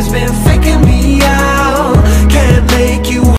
it's been